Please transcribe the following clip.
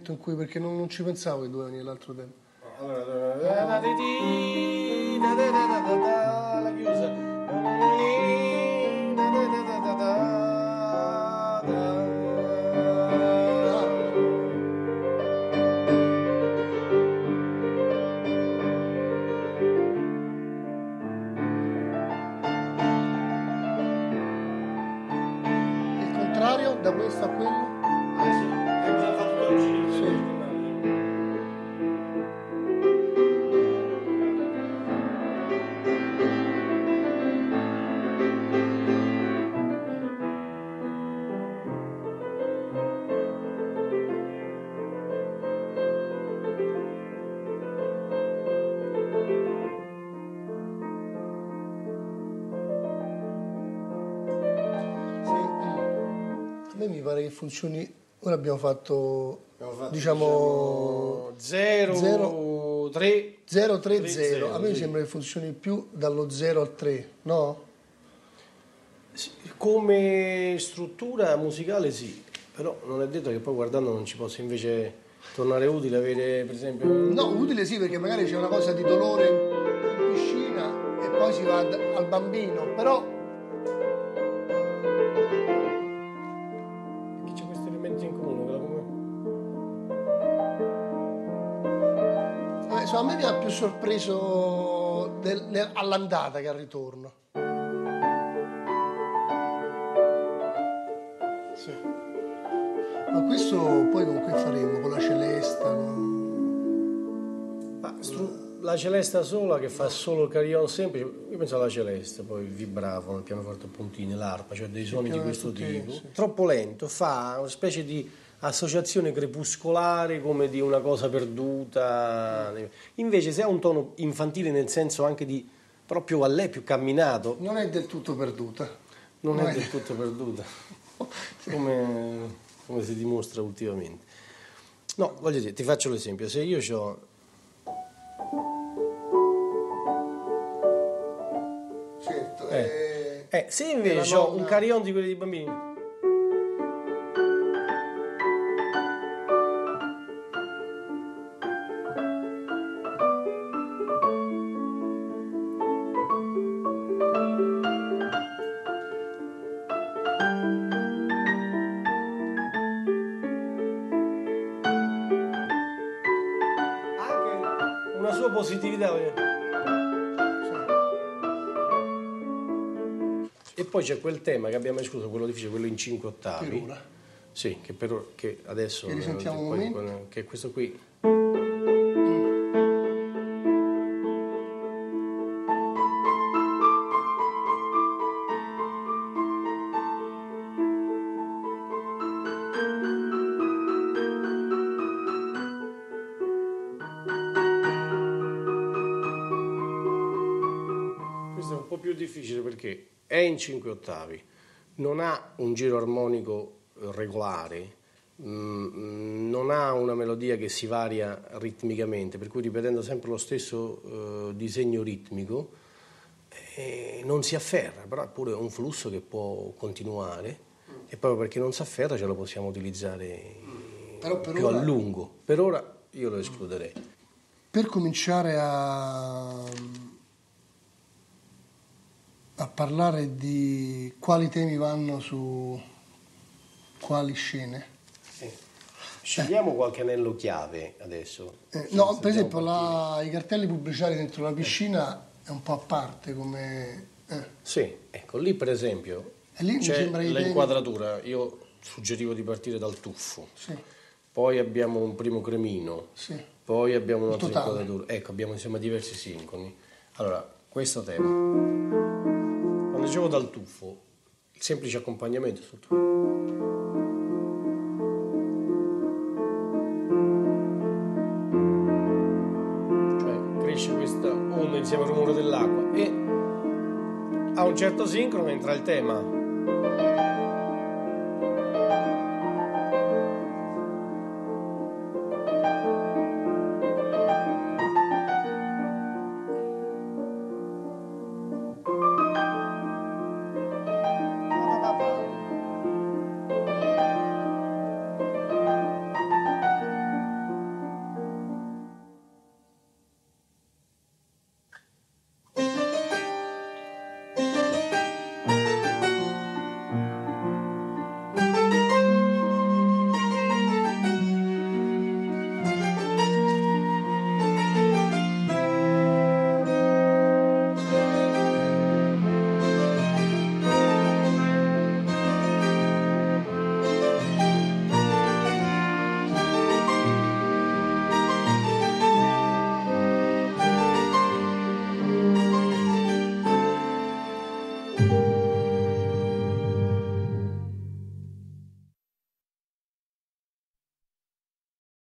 momento in cui, perché non, non ci pensavo che doveva venire l'altro tempo. Allora, la chiusa. Il contrario, da questo a quello? Mi pare che funzioni. Ora abbiamo fatto, Abbiamo fatto, diciamo, 0, zero- 3. 0-3-0. A me sì. sembra che funzioni più dallo 0 al 3, no? Come struttura musicale sì, però non è detto che poi guardando non ci possa invece tornare utile avere per esempio... No, utile sì, perché magari c'è una cosa di dolore in, in piscina e poi si va al bambino, però insomma, a me mi ha più sorpreso del- nel- all'andata che al ritorno. Sì. Ma questo poi con che faremo? Con la celesta? con- Ma stru- la celesta sola che fa solo il carillon semplice, io penso alla celesta, poi il vibrafo, il pianoforte a puntine, l'arpa, cioè dei suoni di questo tipo. sì. Troppo lento, fa una specie di associazione crepuscolare come di una cosa perduta. Invece se ha un tono infantile nel senso anche di proprio a lei più camminato, Non è del tutto perduta. non No, è è- del tutto perduta, come, come si dimostra ultimamente. No, voglio dire, ti faccio l'esempio, se io ho Certo. Eh. eh, Eh, se invece ho un carillon di quelli di bambini. Una sua positività. E poi c'è quel tema che abbiamo escluso, quello difficile, quello in 5 ottavi. Per ora. Sì, che, per, che adesso... Che risentiamo un momento. Che è questo qui. Più difficile perché è in 5 ottavi, non ha un giro armonico regolare, mm, non ha una melodia che si varia ritmicamente, per cui ripetendo sempre lo stesso eh, disegno ritmico eh, non si afferra, però è pure un flusso che può continuare e proprio perché non si afferra ce lo possiamo utilizzare per più ora- a lungo. Per ora io lo escluderei. Per cominciare a, a parlare di quali temi vanno su quali scene. Scegliamo qualche anello chiave adesso. Eh, no, per esempio la- i cartelli pubblicitari dentro la piscina è un po' a parte come... eh. Sì, ecco, lì per esempio E lì c'è i temi- l'inquadratura, io suggerivo di partire dal tuffo, Sì, poi abbiamo un primo cremino, sì. poi abbiamo un'altra inquadratura, ecco, abbiamo insomma diversi sincroni. Allora, questo tema, dicevo dal tuffo, il semplice accompagnamento tuffo. Cioè, cresce questa onda insieme al rumore dell'acqua e a un certo sincrono entra il tema.